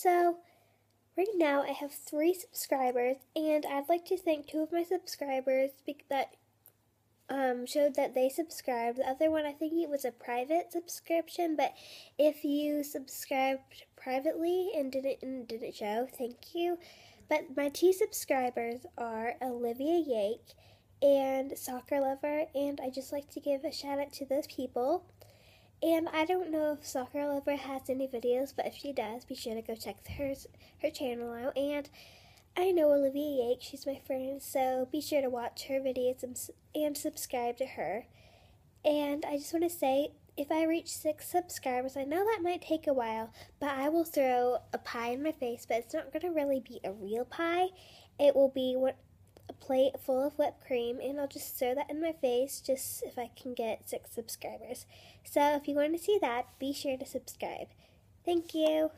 So, right now I have three subscribers, and I'd like to thank two of my subscribers that um, showed that they subscribed. The other one, I think it was a private subscription, but if you subscribed privately and didn't and didn't show, thank you. But my two subscribers are Olivia Yake and Soccer Lover, and I just like to give a shout out to those people. And I don't know if Soccer Lover has any videos, but if she does, be sure to go check her her channel out. And I know Olivia Yake, she's my friend, so be sure to watch her videos and, and subscribe to her. And I just want to say, if I reach six subscribers, I know that might take a while, but I will throw a pie in my face, but it's not going to really be a real pie. It will be what plate full of whipped cream and I'll just throw that in my face just if I can get six subscribers. So if you want to see that, be sure to subscribe. Thank you.